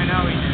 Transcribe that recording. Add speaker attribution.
Speaker 1: I know he did.